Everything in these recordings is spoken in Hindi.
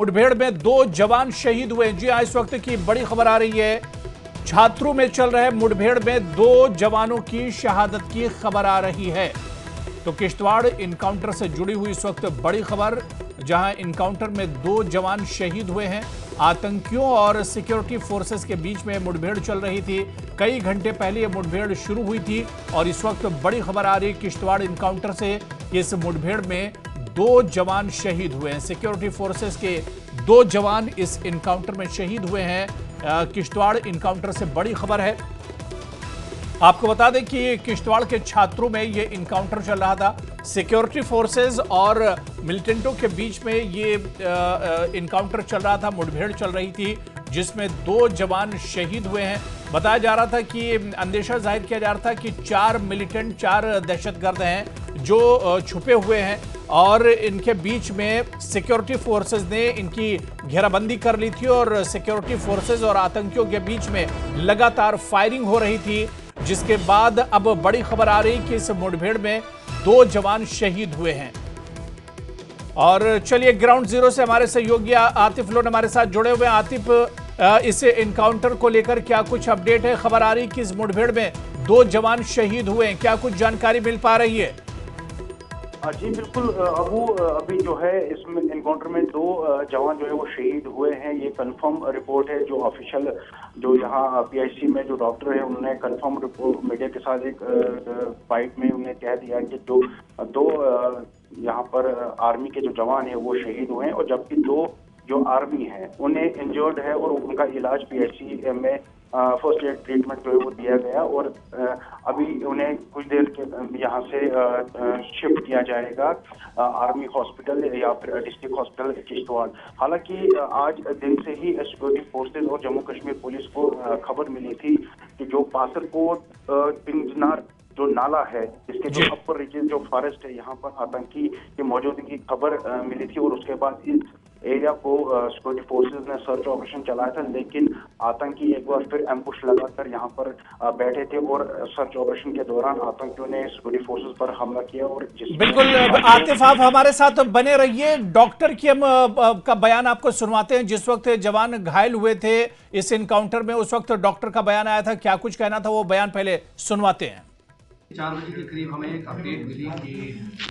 मुठभेड़ में दो जवान शहीद हुए। जी हाँ इस वक्त की बड़ी खबर आ रही है। छात्रों में चल रहे मुठभेड़ में दो जवानों की शहादत की खबर आ रही है। तो किश्तवाड़ इनकाउंटर से जुड़ी हुई इस वक्त बड़ी खबर, जहाँ इनकाउंटर में दो जवान शहीद हुए हैं। आतंकियों और सिक्योरिटी फोर्सेस के बीच में मुठभेड़ चल रही थी। कई घंटे पहले यह मुठभेड़ शुरू हुई थी और इस वक्त बड़ी खबर आ रही किश्तवाड़ इनकाउंटर से इस मुठभेड़ में दो जवान शहीद हुए हैं। सिक्योरिटी फोर्सेस के दो जवान इस इनकाउंटर में शहीद हुए हैं। किश्तवाड़ इनकाउंटर से बड़ी खबर है। आपको बता दें कि किश्तवाड़ के छात्रों में ये इनकाउंटर चल रहा था। सिक्योरिटी फोर्सेस और मिलिटेंटों के बीच में ये इनकाउंटर चल रहा था, मुठभेड़ चल रही थी, जिसमें दो जवान शहीद हुए हैं। बताया जा रहा था कि अंदेशा ज़ाहिर किया जा रहा था कि चार मिलिटेंट चार दहशतगर्द हैं। जो छुपे हुए हैं और इनके बीच में सिक्योरिटी फोर्सेस ने इनकी घेराबंदी कर ली थी और सिक्योरिटी फोर्सेस और आतंकियों के बीच में लगातार फायरिंग हो रही थी, जिसके बाद अब बड़ी खबर आ रही कि इस मुठभेड़ में दो जवान शहीद हुए हैं। और चलिए ग्राउंड ज़ीरो से हमारे सहयोगी आतिफ लोन हमारे साथ जुड़े हुए आतिफ इस इनकाउंटर को लेकर क्या कुछ अपडेट है? खबर आ रही कि इस मुठभेड़ में दो जवान शहीद हुए हैं। क्या कुछ जानकारी मिल पा रही है? जी, बिल्कुल अबू अभी जो है, इसमें इनकाउंटर में दो जवान जो है वो शहीद हुए हैं। ये कंफर्म रिपोर्ट है, जो ऑफिशियल जो यहाँ पीआईसी में जो डॉक्टर है, उन्होंने कंफर्म रिपोर्ट मीडिया के साथ एक फाइट में उन्हें कह दिया कि दो दो यहाँ पर आर्मी के जो जवान है, वो शहीद हुए हैं। और जबकि दो जो आर्मी है, उन्हें इंजर्ड है और उनका इलाज पीएचसी में फ़र्स्ट एड ट्रीटमेंट जो है वो दिया गया और अभी उन्हें कुछ देर के यहाँ से शिफ्ट किया जाएगा आर्मी हॉस्पिटल या फिर डिस्ट्रिक्ट हॉस्पिटल किश्तवाड़। हालाँकि आज दिन से ही सिक्योरिटी फोर्सेज और जम्मू कश्मीर पुलिस को खबर मिली थी कि जो पासरकोट पिंजनार जो नाला है इसके जो अपर रीजन जो फॉरेस्ट है यहाँ पर आतंकी की मौजूदगी खबर मिली थी और उसके बाद इस एरिया को सिक्योरिटी फोर्सेज ने सर्च ऑपरेशन चलाया था लेकिन आतंकी एक बार फिर एम्बुश लगाकर यहाँ पर बैठे थे और सर्च ऑपरेशन के दौरान आतंकियों ने सिक्योरिटी फोर्सेज पर हमला किया और बिल्कुल आतिफ आप हमारे साथ बने रहिए। डॉक्टर की हम का बयान आपको सुनवाते हैं। जिस वक्त जवान घायल हुए थे इस इनकाउंटर में उस वक्त डॉक्टर का बयान आया था। क्या कुछ कहना था वो बयान पहले सुनवाते हैं। चार बजे के करीब हमें एक अपडेट मिली कि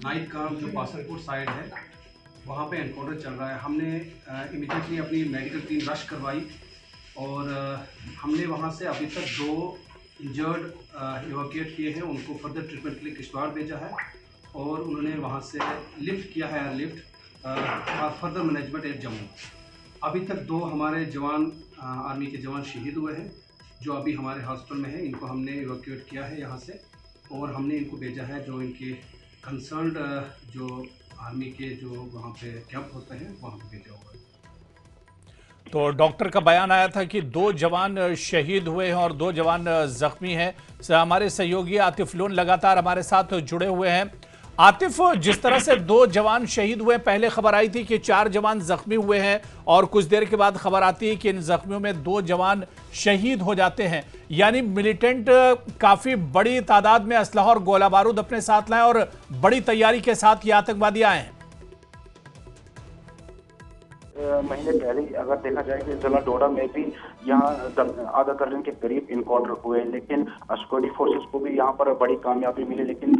नाइट का जो बासरपुर साइड है वहाँ पे एनकाउंटर चल रहा है। हमने इमीडिएटली अपनी मेडिकल टीम रश करवाई और हमने वहाँ से अभी तक दो इंजर्ड इवोकेट किए हैं। उनको फर्दर ट्रीटमेंट के लिए किश्तवाड़ भेजा है और उन्होंने वहाँ से लिफ्ट किया है airlift further management at Jammu. अभी तक दो हमारे जवान आर्मी के जवान शहीद हुए हैं, जो अभी हमारे हॉस्पिटल में हैं। इनको हमने इवोक्यूट किया है यहाँ से और हमने इनको भेजा है जो इनके कंसर्न जो आर्मी के जो वहाँ पे कैंप होते हैं, वहाँ पे भेजा हुआ तो डॉक्टर का बयान आया था कि दो जवान शहीद हुए हैं और दो जवान जख्मी हैं। हमारे सहयोगी आतिफ लोन लगातार हमारे साथ जुड़े हुए हैं। आतिफ, जिस तरह से दो जवान शहीद हुए, पहले खबर आई थी कि चार जवान जख्मी हुए हैं और कुछ देर के बाद खबर आती है कि इन जख्मियों में दो जवान शहीद हो जाते हैं। यानी मिलिटेंट काफ़ी बड़ी तादाद में असलाह और गोला बारूद अपने साथ लाए और बड़ी तैयारी के साथ ये आतंकवादी आए हैं। महीने पहले अगर देखा जाए कि जिला डोडा में भी यहाँ आधा दर्जन के करीब इनकाउंटर हुए लेकिन सिक्योरिटी फोर्सेस को भी यहाँ पर बड़ी कामयाबी मिली, लेकिन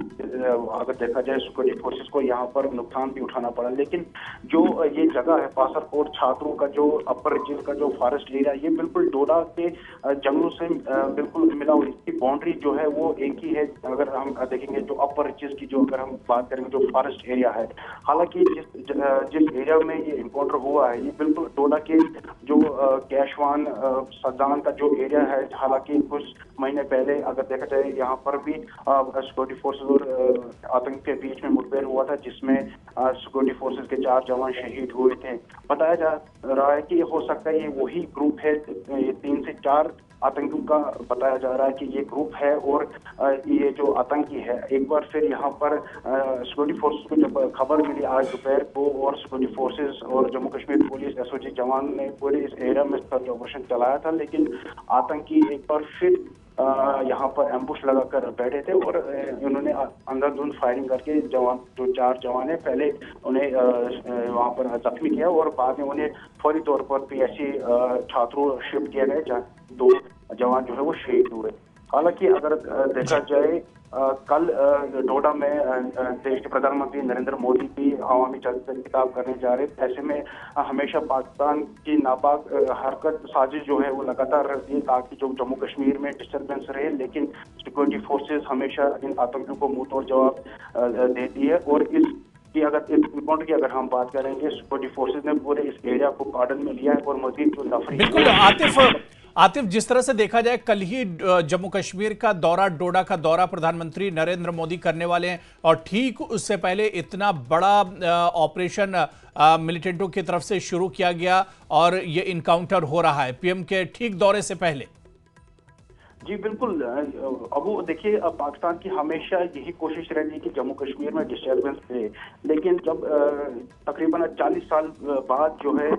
अगर देखा जाए सिक्योरिटी फोर्सेस को यहाँ पर नुकसान भी उठाना पड़ा। लेकिन जो ये जगह है, पासरकोट, छात्रों का जो अपर रीजन का जो फॉरेस्ट एरिया ये बिल्कुल डोडा के जंगलों से बिल्कुल मिला हुआ इसकी बाउंड्री जो है, वो एक ही है। अगर हम देखेंगे जो अपर रीचेस की जो, अगर हम बात करेंगे, जो फॉरेस्ट एरिया है, हालाँकि जिस जिस एरिया में ये इनकाउंटर हुआ है। ये बिल्कुल डोडा के जो कैशवान सदान का जो एरिया है, हालाँकि कुछ महीने पहले अगर देखा जाए, यहाँ पर भी सिक्योरिटी फोर्सेज और आतंक के बीच में मुठभेड़ हुआ था, जिसमें सिक्योरिटी फोर्सेज के चार जवान शहीद हुए थे। बताया जा रहा है कि हो सकता है ये वही ग्रुप है, ये तीन से चार आतंकियों का बताया जा रहा है कि ये ग्रुप है और ये जो आतंकी है, एक बार फिर यहाँ पर सिक्योरिटी फोर्सेस को जब खबर मिली आज दोपहर को और सिक्योरिटी फोर्सेस और जम्मू कश्मीर पुलिस एसओजी जवान ने पूरे इस एरिया में सर्च ऑपरेशन चलाया था, लेकिन आतंकी एक बार फिर यहाँ पर एम्बुश लगाकर बैठे थे और उन्होंने अंधाधुंध फायरिंग करके जवान जो चार जवान है, पहले उन्हें वहाँ पर जख्मी किया और बाद में उन्हें फौरी तौर पर पी पीएससी छात्रों शिफ्ट किया गया, जहाँ दो जवान जो है वो शहीद हुए। हालाँकि अगर देखा जाए कल डोडा में देश के प्रधानमंत्री नरेंद्र मोदी भी अवामी जलसे खिताब करने जा रहे ऐसे में हमेशा पाकिस्तान की नापाक हरकत साजिश जो है वो लगातार रहती है ताकि जो जम्मू कश्मीर में डिस्टर्बेंस रहे लेकिन सिक्योरिटी फोर्सेस हमेशा इन आतंकियों को मुँह तोड़ जवाब देती है। और इस की अगर इस रिपोर्ट की अगर हम बात करेंगे सिक्योरिटी फोर्सेज ने पूरे इस एरिया को कार्डन में लिया है और मजीद जो नफरी बिल्कुल आतिफ आतिफ, जिस तरह से देखा जाए, कल ही जम्मू कश्मीर का दौरा, डोडा का दौरा प्रधानमंत्री नरेंद्र मोदी करने वाले हैं और ठीक उससे पहले इतना बड़ा ऑपरेशन मिलिटेंटों की तरफ़ से शुरू किया गया और ये इनकाउंटर हो रहा है। पीएम के ठीक दौरे से पहले। जी, बिल्कुल अब, देखिए पाकिस्तान की हमेशा यही कोशिश रहती है कि जम्मू कश्मीर में डिस्टर्बेंस रहे। लेकिन जब तकरीबन 40 साल बाद जो है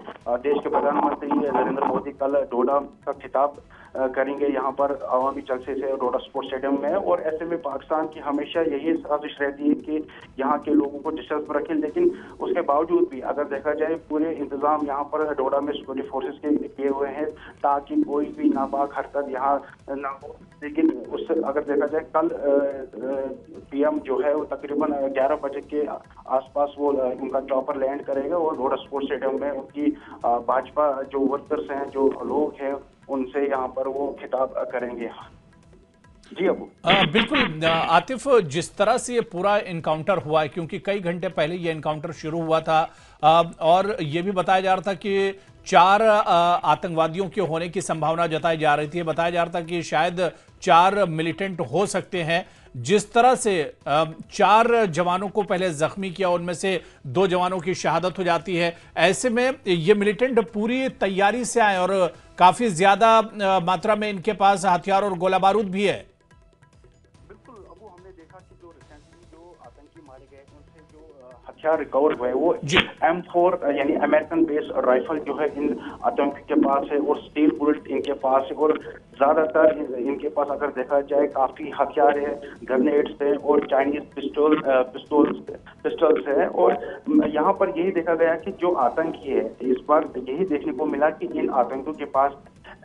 देश के प्रधानमंत्री नरेंद्र मोदी कल डोडा का खिताब करेंगे यहाँ पर अवामी जलसे से रोडा स्पोर्ट्स स्टेडियम में और ऐसे में पाकिस्तान की हमेशा यही साजिश रहती है कि यहाँ के लोगों को डिस्टर्ब रखें, लेकिन उसके बावजूद भी अगर देखा जाए पूरे इंतज़ाम यहाँ पर डोडा में सिक्योरिटी फोर्सेज के किए हुए हैं ताकि कोई भी नापाक हरकत यहाँ ना हो। लेकिन उससे अगर देखा जाए कल पीएम जो है वो तकरीबन 11 बजे के आसपास वो उनका चॉपर लैंड करेगा और रोडा स्पोर्ट्स स्टेडियम में उनकी भाजपा जो वर्कर्स हैं, जो लोग हैं उनसे यहाँ पर वो खिताब करेंगे। जी अबू। बिल्कुल आतिफ जिस तरह से ये पूरा इनकाउंटर हुआ है क्योंकि कई घंटे पहले ये इनकाउंटर शुरू हुआ था आ, और ये भी बताया जा रहा था कि चार आतंकवादियों के होने की संभावना जताई जा रही थी। बताया जा रहा था कि शायद चार मिलिटेंट हो सकते हैं। जिस तरह से चार जवानों को पहले जख्मी किया उनमें से दो जवानों की शहादत हो जाती है। ऐसे में ये मिलिटेंट पूरी तैयारी से आए और काफ़ी ज़्यादा मात्रा में इनके पास हथियार और गोला बारूद भी है। हथियार रिकवर हुए वो एम फोर यानी अमेरिकन बेस्ड राइफल जो है इन आतंकी के पास है और स्टील बुलेट इनके पास है और ज़्यादातर इनके पास अगर देखा जाए काफ़ी हथियार है ग्रेनेड्स है और चाइनीज़ पिस्टल पिस्तौल पिस्टल्स है और यहाँ पर यही देखा गया कि जो आतंकी है इस बार यही देखने को मिला कि इन आतंकियों के पास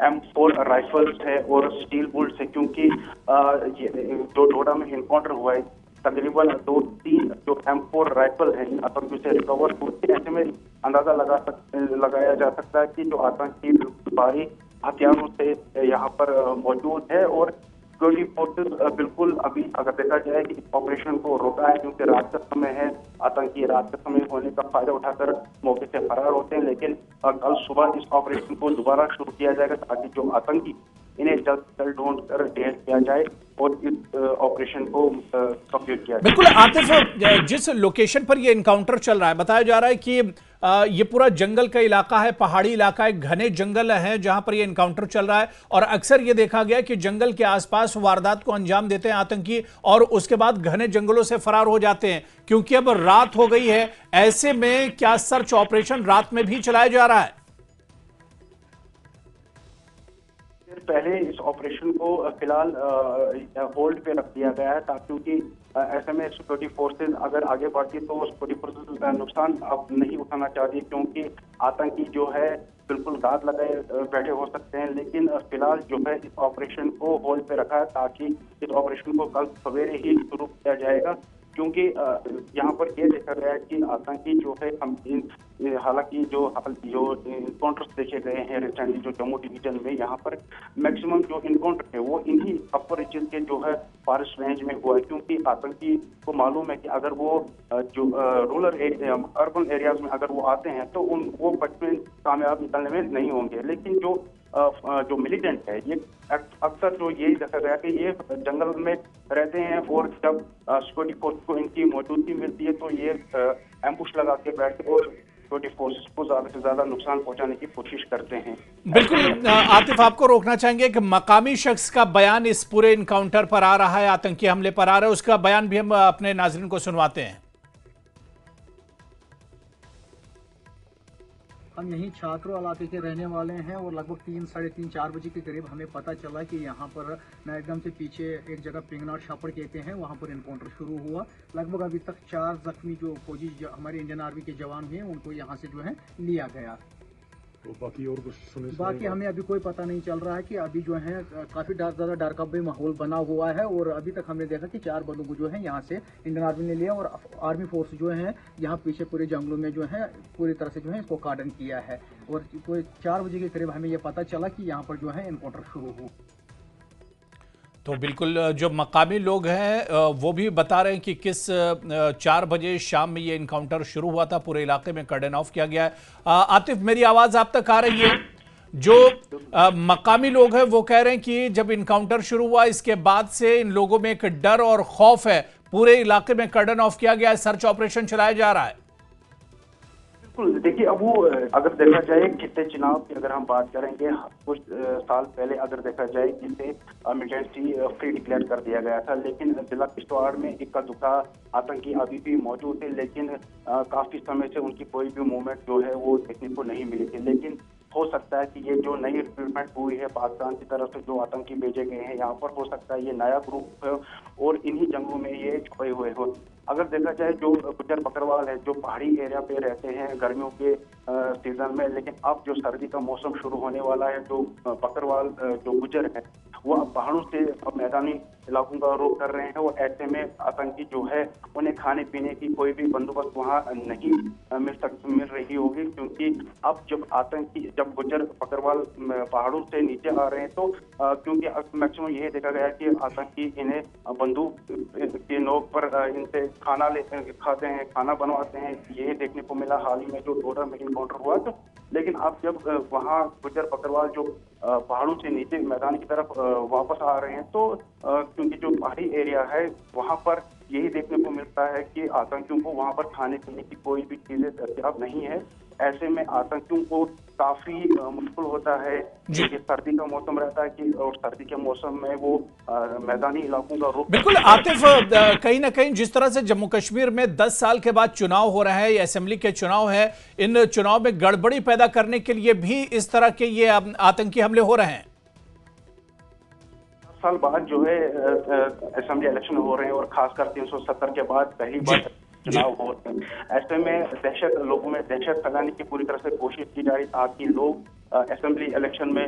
एम फोर राइफल्स है और स्टील बुल्ट है क्योंकि जो डोडा में इनकाउंटर हुआ है तकरीबन दो तीन जो एम फोर राइफल है, इन आतंकियों से रिकवर हुए ऐसे में अंदाज़ा लगा सक, लगाया जा सकता है कि जो आतंकी भारी हथियारों से यहाँ पर मौजूद है और सिक्योरिटी फोर्सेस बिल्कुल अभी अगर देखा जाए कि ऑपरेशन को रोका है, क्योंकि रात का समय है, आतंकी रात का समय होने का फ़ायदा उठाकर मौके से फरार होते हैं, लेकिन कल सुबह इस ऑपरेशन को दोबारा शुरू किया जाएगा ताकि जो आतंकी इन्हें जल्द जल्द ढूंढ कर ढेर किया जाए और इस ऑपरेशन को कंप्लीट किया बिल्कुल, आतिफ जिस लोकेशन पर ये इनकाउंटर चल रहा है, बताया जा रहा है कि ये पूरा जंगल का इलाका है, पहाड़ी इलाका है, घने जंगल है जहाँ पर ये इनकाउंटर चल रहा है और अक्सर ये देखा गया कि जंगल के आसपास वारदात को अंजाम देते हैं आतंकी और उसके बाद घने जंगलों से फरार हो जाते हैं, क्योंकि अब रात हो गई है, ऐसे में क्या सर्च ऑपरेशन रात में भी चलाया जा रहा है? पहले इस ऑपरेशन को फ़िलहाल होल्ड पे रख दिया गया है ताकि क्योंकि ऐसे में सिक्योरिटी फोर्सेज अगर आगे बढ़ती तो सिक्योरिटी फोर्सेज का नुकसान अब नहीं उठाना चाहती क्योंकि आतंकी जो है बिल्कुल दाद लगाए बैठे हो सकते हैं। लेकिन फ़िलहाल जो है इस ऑपरेशन को होल्ड पे रखा है ताकि इस ऑपरेशन को कल सवेरे ही शुरू किया जाएगा। क्योंकि यहाँ पर यह देखा गया कि आतंकी जो है, हम हालाँकि जो जो इनकाउंटर्स देखे गए हैं रिसेंटली जो जम्मू डिवीज़न में, यहाँ पर मैक्सिमम जो इनकाउंटर है, वो इन्हीं अपर रीजन के जो है फॉरेस्ट रेंज में हुआ है। क्योंकि आतंकी को मालूम है कि अगर वो जो रूरल अर्बन एरियाज़ में अगर वो आते हैं तो उन, वो बचपन, कामयाब निकलने में नहीं होंगे। लेकिन जो जो मिलिटेंट है ये अक्सर जो यही देखा गया कि ये जंगल में रहते हैं और जब सिक्योरिटी फोर्स को इनकी मौजूदगी मिलती है तो ये एम्बुश लगा के बैठ और सिक्योरिटी फोर्सेस को ज़्यादा से ज़्यादा नुकसान पहुँचाने की कोशिश करते हैं। बिल्कुल आतिफ आपको रोकना चाहेंगे कि मकामी शख्स का बयान इस पूरे इनकाउंटर पर आ रहा है आतंकी हमले पर आ रहा है उसका बयान भी हम अपने नाजरन को सुनवाते हैं। हम यहीं छात्रों इलाके के रहने वाले हैं और लगभग तीन, साढ़े तीन, चार बजे के करीब हमें पता चला कि यहाँ पर एकदम से पीछे एक जगह पिंगनाट छापड़ कहते हैं, वहाँ पर इनकाउंटर शुरू हुआ। लगभग अभी तक चार जख्मी जो फौजी हमारे इंडियन आर्मी के जवान हुए उनको यहाँ से जो है लिया गया। तो बाकी और कुछ सुने बाकी हमें अभी कोई पता नहीं चल रहा है कि अभी जो है काफ़ी ज़्यादा डर का भी माहौल बना हुआ है और अभी तक हमने देखा कि चार बलों को जो है यहाँ से इंडियन आर्मी ने लिया और आर्मी फोर्स जो है यहाँ पीछे पूरे जंगलों में जो है पूरी तरह से जो है इसको कार्डन किया है। और कोई चार बजे के करीब हमें यह पता चला कि यहाँ पर जो है इनकाउंटर शुरू हुआ तो बिल्कुल जो मकामी लोग हैं वो भी बता रहे हैं कि किस चार बजे शाम में ये इनकाउंटर शुरू हुआ था पूरे इलाके में कर्डन ऑफ़ किया गया है। आतिफ मेरी आवाज़ आप तक आ रही है? जो आ, मकामी लोग हैं वो कह रहे हैं कि जब इनकाउंटर शुरू हुआ इसके बाद से इन लोगों में एक डर और खौफ है। पूरे इलाके में कर्डन ऑफ़ किया गया है सर्च ऑपरेशन चलाया जा रहा है। देखिए, अब वो अगर देखा जाए कितने चुनाव की अगर हम बात करेंगे, कुछ साल पहले अगर देखा जाए जिसे इमरजेंसी फ्री डिक्लेयर कर दिया गया था। लेकिन जिला किश्तवाड़ में इक्का दुक्का आतंकी अभी भी मौजूद थे, लेकिन काफ़ी समय से उनकी कोई भी मूवमेंट जो है, वो देखने को नहीं मिली थी। लेकिन हो सकता है कि ये जो नई रिक्रूटमेंट हुई है पाकिस्तान की तरफ़ से, जो आतंकी भेजे गए हैं, यहाँ पर हो सकता है ये नया ग्रुप और इन्हीं जंगों में ये छुपे हुए हो। अगर देखा जाए जो गुजर बकरवाल है, जो पहाड़ी एरिया पे रहते हैं, गर्मियों के सीज़न में, लेकिन अब जो सर्दी का मौसम शुरू होने वाला है, जो बकरवाल जो गुजर है वो अब पहाड़ों से, अब मैदानी इलाकों का रुख कर रहे हैं। और ऐसे में आतंकी जो है, उन्हें खाने पीने की कोई भी बंदोबस्त वहाँ नहीं मिल सक, मिल रही होगी। क्योंकि अब जब आतंकी, जब गुजर बकरवाल पहाड़ों से नीचे आ रहे हैं तो क्योंकि मैक्सिमम यही देखा गया कि आतंकी इन्हें बंदूक के नोक पर इनसे खाना लेते खाते हैं, खाना बनवाते हैं। ये देखने को मिला हाल ही में जो डोडा में इनकाउंटर हुआ तो लेकिन अब जब वहाँ गुजर बकरवाल जो पहाड़ों से नीचे मैदान की तरफ़ वापस आ रहे हैं तो क्योंकि जो पहाड़ी एरिया है, वहाँ पर यही देखने को मिलता है कि आतंकियों को वहाँ पर खाने पीने की कोई भी चीज़ें दस्तियाब नहीं है। ऐसे में आतंकियों को काफ़ी मुश्किल होता है कि सर्दी का मौसम रहता है कि और सर्दी के मौसम में वो मैदानी इलाकों का रुख बिल्कुल आतिफ कहीं ना कहीं जिस तरह से जम्मू कश्मीर में 10 साल के बाद चुनाव हो रहा है असेंबली के चुनाव है इन चुनाव में गड़बड़ी पैदा करने के लिए भी इस तरह के ये आतंकी हमले हो रहे हैं। साल बाद जो है असेंबली इलेक्शन हो रहे हैं और खासकर 370 के बाद पहली बार चुनाव हो हैं। ऐसे में दहशत, लोगों में दहशत फैलाने की पूरी तरह से कोशिश की जा रही ताकि लोग असेंबली इलेक्शन में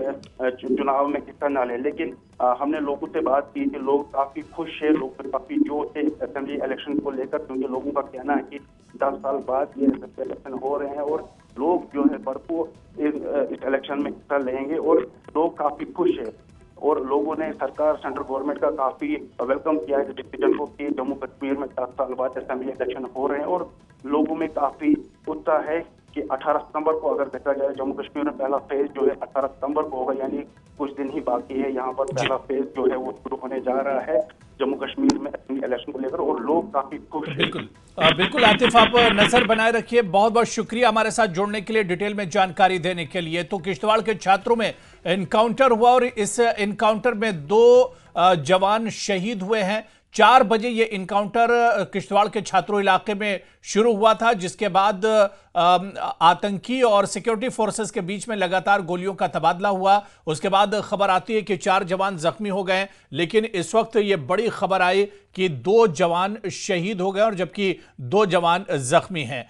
चुनाव में हिस्सा न लें। लेकिन हमने लोगों से बात की कि लोग काफ़ी खुश है, लोग काफ़ी ज़ोर से असेंबली इलेक्शन को लेकर, क्योंकि लोगों का कहना है कि दस साल बाद ये इलेक्शन हो रहे हैं और लोग जो है भरपूर इस इलेक्शन में हिस्सा लेंगे और लोग काफ़ी खुश है। और लोगों ने सरकार सेंट्रल गवर्नमेंट का काफ़ी वेलकम किया है डिसीज़न को कि जम्मू कश्मीर में सात साल बाद असेंबली इलेक्शन हो रहे हैं और लोगों में काफ़ी उत्साह है कि 18 सितंबर को अगर देखा जाए, जम्मू कश्मीर में पहला फ़ेज़ जो है 18 सितंबर को होगा, यानी कुछ दिन ही बाकी है। यहाँ पर पहला फ़ेज़ जो है वो शुरू होने जा रहा है जम्मू कश्मीर में इलेक्शन को लेकर और लोग काफ़ी खुश बिल्कुल। आ, बिल्कुल आतिफ आप नज़र बनाए रखिए। बहुत बहुत शुक्रिया हमारे साथ जुड़ने के लिए डिटेल में जानकारी देने के लिए। तो किश्तवाड़ के छात्रों में इनकाउंटर हुआ और इस इनकाउंटर में दो जवान शहीद हुए हैं। चार बजे ये इनकाउंटर किश्तवाड़ के छात्रों इलाके में शुरू हुआ था, जिसके बाद आतंकी और सिक्योरिटी फोर्सेस के बीच में लगातार गोलियों का तबादला हुआ। उसके बाद खबर आती है कि चार जवान जख्मी हो गए लेकिन इस वक्त ये बड़ी खबर आई कि दो जवान शहीद हो गए और जबकि दो जवान जख्मी हैं।